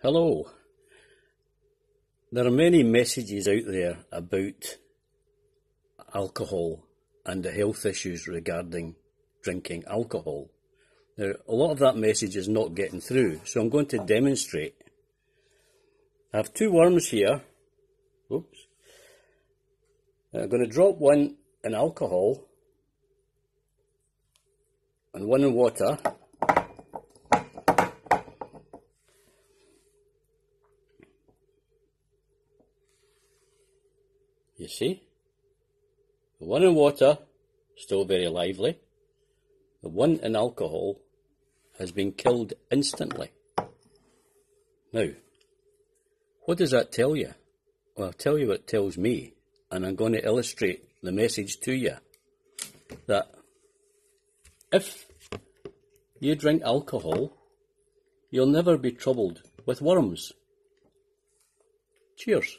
Hello. There are many messages out there about alcohol and the health issues regarding drinking alcohol. Now, a lot of that message is not getting through, so I'm going to demonstrate. I have two worms here. Oops. I'm going to drop one in alcohol and one in water. You see? The one in water, still very lively. The one in alcohol has been killed instantly. Now, what does that tell you? Well, I'll tell you what it tells me, and I'm going to illustrate the message to you. That if you drink alcohol, you'll never be troubled with worms. Cheers.